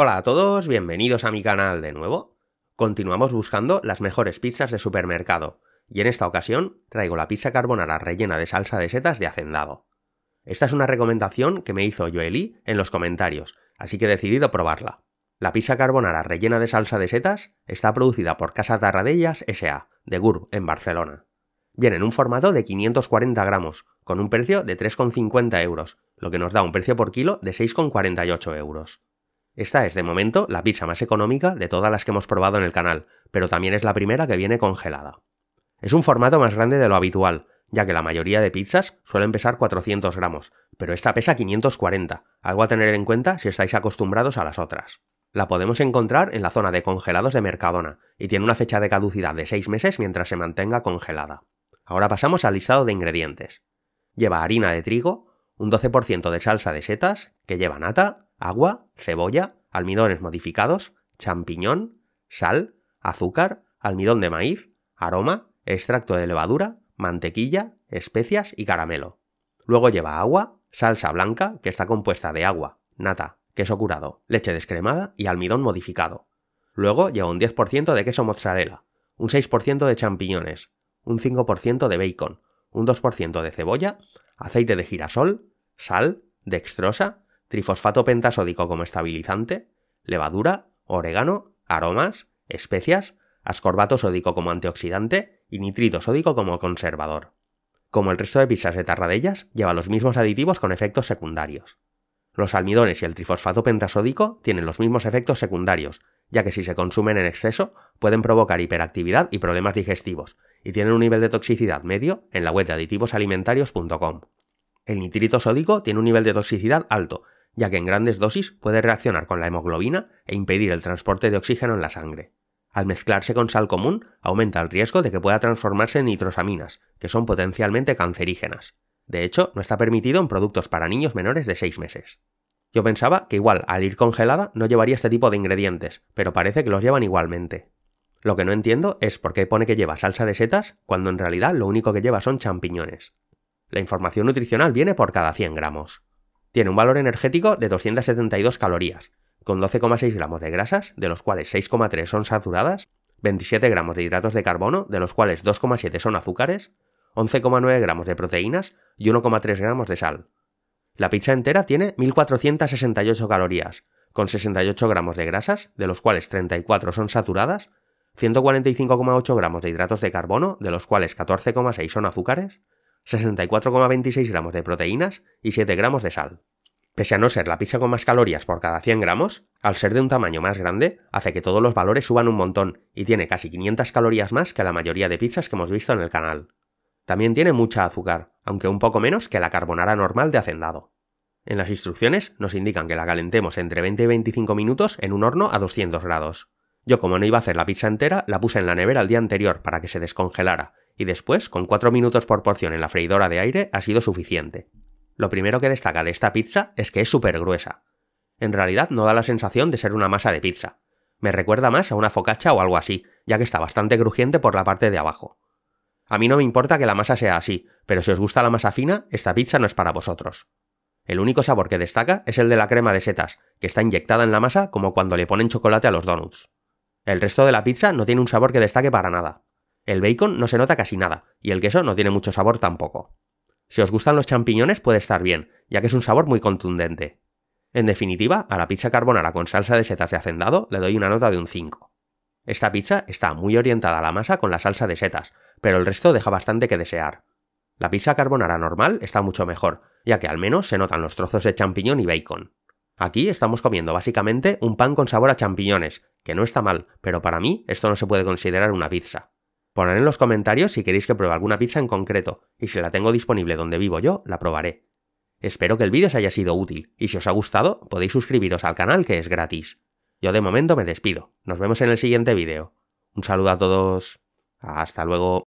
Hola a todos, bienvenidos a mi canal de nuevo. Continuamos buscando las mejores pizzas de supermercado, y en esta ocasión traigo la pizza carbonara rellena de salsa de setas de Hacendado. Esta es una recomendación que me hizo Joeli en los comentarios, así que he decidido probarla. La pizza carbonara rellena de salsa de setas está producida por Casa Tarradellas S.A., de Gurb, en Barcelona. Viene en un formato de 540 gramos, con un precio de 3,50 euros, lo que nos da un precio por kilo de 6,48 euros. Esta es de momento la pizza más económica de todas las que hemos probado en el canal, pero también es la primera que viene congelada. Es un formato más grande de lo habitual, ya que la mayoría de pizzas suelen pesar 400 gramos, pero esta pesa 540, algo a tener en cuenta si estáis acostumbrados a las otras. La podemos encontrar en la zona de congelados de Mercadona, y tiene una fecha de caducidad de 6 meses mientras se mantenga congelada. Ahora pasamos al listado de ingredientes. Lleva harina de trigo, un 12% de salsa de setas, que lleva nata, agua, cebolla, almidones modificados, champiñón, sal, azúcar, almidón de maíz, aroma, extracto de levadura, mantequilla, especias y caramelo. Luego lleva agua, salsa blanca, que está compuesta de agua, nata, queso curado, leche descremada y almidón modificado. Luego lleva un 10% de queso mozzarella, un 6% de champiñones, un 5% de bacon, un 2% de cebolla, aceite de girasol, sal, dextrosa, trifosfato pentasódico como estabilizante, levadura, orégano, aromas, especias, ascorbato sódico como antioxidante y nitrito sódico como conservador. Como el resto de pizzas de tarradellas, lleva los mismos aditivos con efectos secundarios. Los almidones y el trifosfato pentasódico tienen los mismos efectos secundarios, ya que si se consumen en exceso pueden provocar hiperactividad y problemas digestivos, y tienen un nivel de toxicidad medio en la web de aditivosalimentarios.com. El nitrito sódico tiene un nivel de toxicidad alto, ya que en grandes dosis puede reaccionar con la hemoglobina e impedir el transporte de oxígeno en la sangre. Al mezclarse con sal común, aumenta el riesgo de que pueda transformarse en nitrosaminas, que son potencialmente cancerígenas. De hecho, no está permitido en productos para niños menores de 6 meses. Yo pensaba que igual al ir congelada no llevaría este tipo de ingredientes, pero parece que los llevan igualmente. Lo que no entiendo es por qué pone que lleva salsa de setas cuando en realidad lo único que lleva son champiñones. La información nutricional viene por cada 100 gramos. Tiene un valor energético de 272 calorías, con 12,6 gramos de grasas, de los cuales 6,3 son saturadas, 27 gramos de hidratos de carbono, de los cuales 2,7 son azúcares, 11,9 gramos de proteínas y 1,3 gramos de sal. La pizza entera tiene 1468 calorías, con 68 gramos de grasas, de los cuales 34 son saturadas, 145,8 gramos de hidratos de carbono, de los cuales 14,6 son azúcares, 64,26 gramos de proteínas y 7 gramos de sal. Pese a no ser la pizza con más calorías por cada 100 gramos, al ser de un tamaño más grande, hace que todos los valores suban un montón y tiene casi 500 calorías más que la mayoría de pizzas que hemos visto en el canal. También tiene mucha azúcar, aunque un poco menos que la carbonara normal de hacendado. En las instrucciones nos indican que la calentemos entre 20 y 25 minutos en un horno a 200 grados. Yo como no iba a hacer la pizza entera, la puse en la nevera el día anterior para que se descongelara y después, con 4 minutos por porción en la freidora de aire, ha sido suficiente. Lo primero que destaca de esta pizza es que es súper gruesa. En realidad no da la sensación de ser una masa de pizza. Me recuerda más a una focaccia o algo así, ya que está bastante crujiente por la parte de abajo. A mí no me importa que la masa sea así, pero si os gusta la masa fina, esta pizza no es para vosotros. El único sabor que destaca es el de la crema de setas, que está inyectada en la masa como cuando le ponen chocolate a los donuts. El resto de la pizza no tiene un sabor que destaque para nada. El bacon no se nota casi nada, y el queso no tiene mucho sabor tampoco. Si os gustan los champiñones puede estar bien, ya que es un sabor muy contundente. En definitiva, a la pizza carbonara con salsa de setas de hacendado le doy una nota de un 5. Esta pizza está muy orientada a la masa con la salsa de setas, pero el resto deja bastante que desear. La pizza carbonara normal está mucho mejor, ya que al menos se notan los trozos de champiñón y bacon. Aquí estamos comiendo básicamente un pan con sabor a champiñones, que no está mal, pero para mí esto no se puede considerar una pizza. Poned en los comentarios si queréis que pruebe alguna pizza en concreto, y si la tengo disponible donde vivo yo, la probaré. Espero que el vídeo os haya sido útil, y si os ha gustado, podéis suscribiros al canal que es gratis. Yo de momento me despido, nos vemos en el siguiente vídeo. Un saludo a todos. Hasta luego.